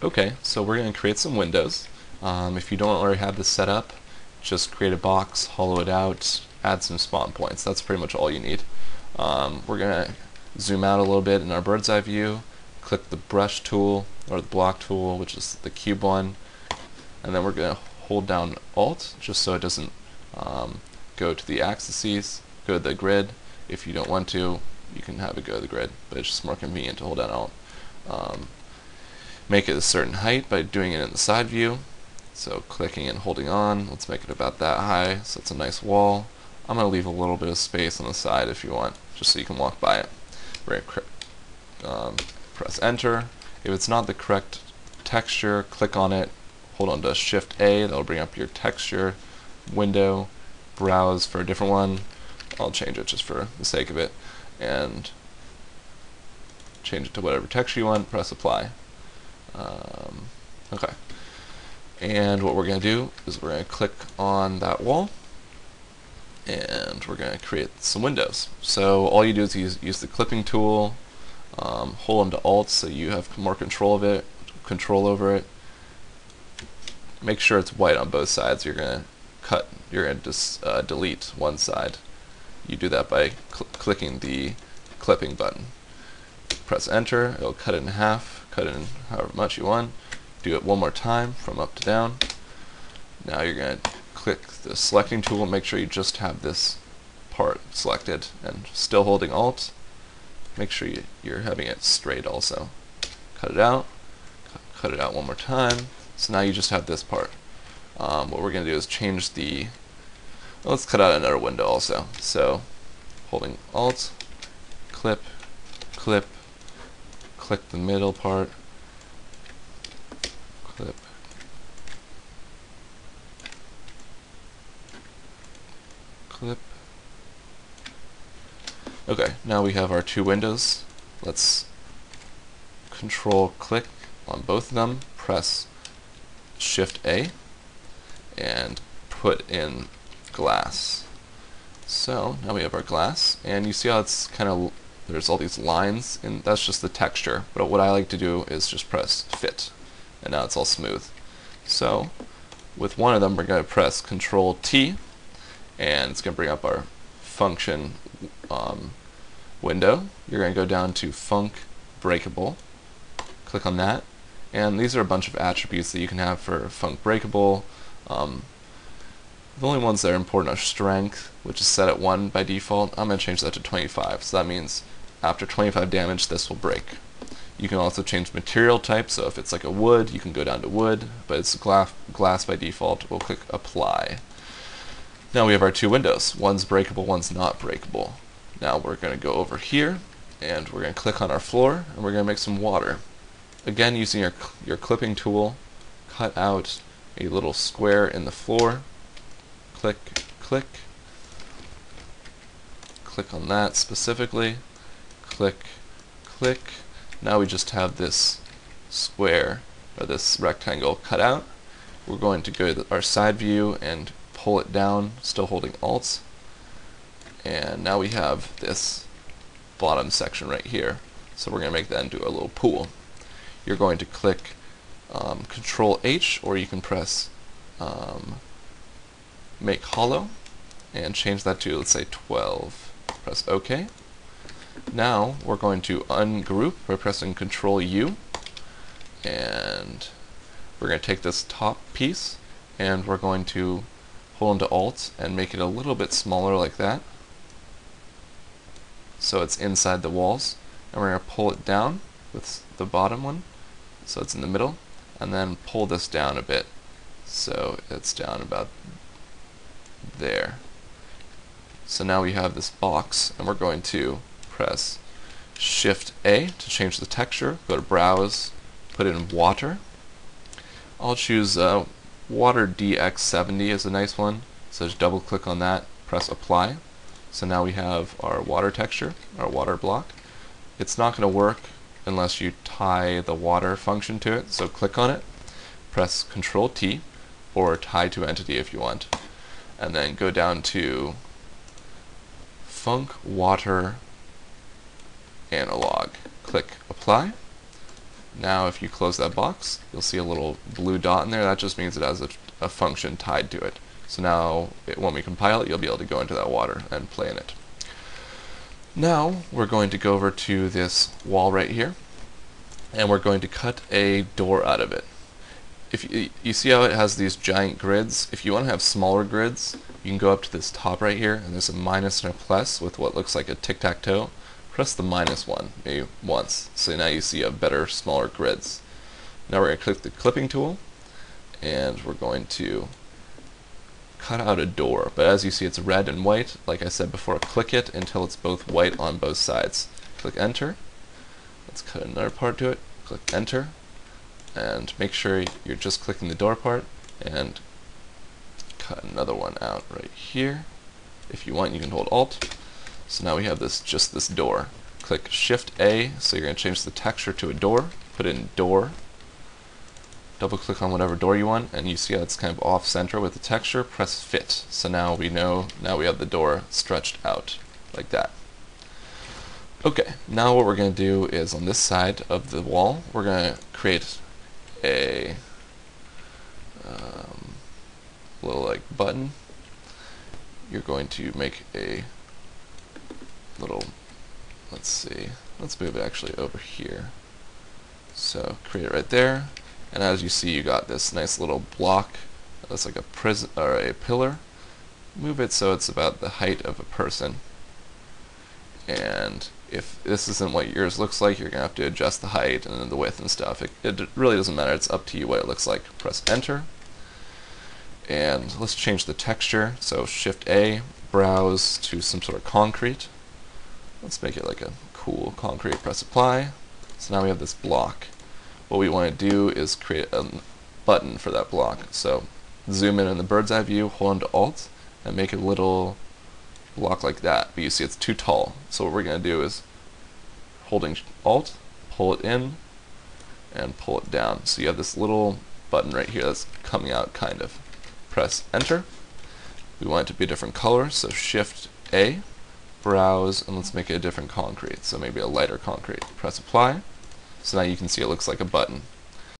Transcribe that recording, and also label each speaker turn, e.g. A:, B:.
A: Okay, so we're going to create some windows. Um, if you don't already have this set up, just create a box, hollow it out, add some spawn points. That's pretty much all you need. Um, we're going to zoom out a little bit in our bird's eye view, click the brush tool, or the block tool, which is the cube one, and then we're going to hold down Alt, just so it doesn't um, go to the axes, go to the grid. If you don't want to, you can have it go to the grid, but it's just more convenient to hold down Alt. Um, make it a certain height by doing it in the side view. So clicking and holding on, let's make it about that high, so it's a nice wall. I'm going to leave a little bit of space on the side if you want, just so you can walk by it. We're going to um, press enter. If it's not the correct texture, click on it, hold on to Shift A, that'll bring up your texture window, browse for a different one. I'll change it just for the sake of it, and change it to whatever texture you want, press apply. Um, okay. And what we're going to do is we're going to click on that wall and we're going to create some windows. So all you do is use, use the clipping tool, um, hold on to Alt so you have more control of it, control over it. Make sure it's white on both sides. You're going to cut, you're going to just uh, delete one side. You do that by cl clicking the clipping button. Press enter, it'll cut it in half, cut it in however much you want. Do it one more time from up to down. Now you're going to click the selecting tool and make sure you just have this part selected and still holding alt. Make sure you, you're having it straight also. Cut it out cut it out one more time. So now you just have this part. Um, what we're going to do is change the well, let's cut out another window also. So holding alt clip clip click the middle part clip clip. Okay, now we have our two windows. Let's control click on both of them, press shift A, and put in glass. So now we have our glass, and you see how it's kind of there's all these lines, and that's just the texture. But what I like to do is just press fit, and now it's all smooth. So with one of them, we're going to press Control T, and it's going to bring up our function um, window. You're going to go down to func breakable, click on that, and these are a bunch of attributes that you can have for func breakable. Um, the only ones that are important are strength, which is set at 1 by default. I'm going to change that to 25, so that means after 25 damage this will break. You can also change material type, so if it's like a wood, you can go down to wood, but it's glass, glass by default. We'll click apply. Now we have our two windows. One's breakable, one's not breakable. Now we're going to go over here, and we're going to click on our floor, and we're going to make some water. Again, using your, your clipping tool, cut out a little square in the floor, click, click, click on that specifically, click, click. Now we just have this square, or this rectangle cut out. We're going to go to our side view and pull it down, still holding Alt. And now we have this bottom section right here. So we're going to make that into a little pool. You're going to click um, Control H, or you can press um, Make Hollow, and change that to, let's say, 12. Press OK. Now we're going to ungroup by pressing Control U, and we're going to take this top piece, and we're going to hold into Alt and make it a little bit smaller like that. So it's inside the walls. And we're going to pull it down with the bottom one so it's in the middle and then pull this down a bit so it's down about there. So now we have this box and we're going to press shift A to change the texture go to browse put in water I'll choose uh, Water DX70 is a nice one. So just double click on that, press apply. So now we have our water texture, our water block. It's not going to work unless you tie the water function to it. So click on it, press Control T, or tie to entity if you want. And then go down to Func Water Analog. Click Apply. Now if you close that box, you'll see a little blue dot in there. That just means it has a, a function tied to it. So now it, when we compile it, you'll be able to go into that water and play in it. Now we're going to go over to this wall right here and we're going to cut a door out of it. If you, you see how it has these giant grids, if you want to have smaller grids, you can go up to this top right here and there's a minus and a plus with what looks like a tic-tac-toe. Press the minus one maybe once, so now you see a better, smaller grids. Now we're going to click the clipping tool and we're going to cut out a door, but as you see it's red and white. Like I said before, click it until it's both white on both sides. Click enter. Let's cut another part to it. Click enter. And make sure you're just clicking the door part and cut another one out right here. If you want, you can hold Alt. So now we have this just this door. Click Shift A, so you're going to change the texture to a door. Put in door double click on whatever door you want and you see how it's kind of off center with the texture, press fit. So now we know, now we have the door stretched out like that. Okay, now what we're going to do is on this side of the wall, we're going to create a um, little like button. You're going to make a little, let's see, let's move it actually over here. So create it right there and as you see you got this nice little block that's like a prison or a pillar. Move it so it's about the height of a person. And if this isn't what yours looks like you're gonna have to adjust the height and the width and stuff. It, it really doesn't matter. It's up to you what it looks like. Press enter. And let's change the texture. So shift A browse to some sort of concrete let's make it like a cool concrete press apply so now we have this block what we want to do is create a button for that block. So zoom in in the bird's eye view, hold on to Alt, and make a little block like that. But you see it's too tall. So what we're going to do is holding Alt, pull it in, and pull it down. So you have this little button right here that's coming out kind of. Press Enter. We want it to be a different color, so Shift A, browse, and let's make it a different concrete. So maybe a lighter concrete. Press Apply. So now you can see it looks like a button.